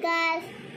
guys.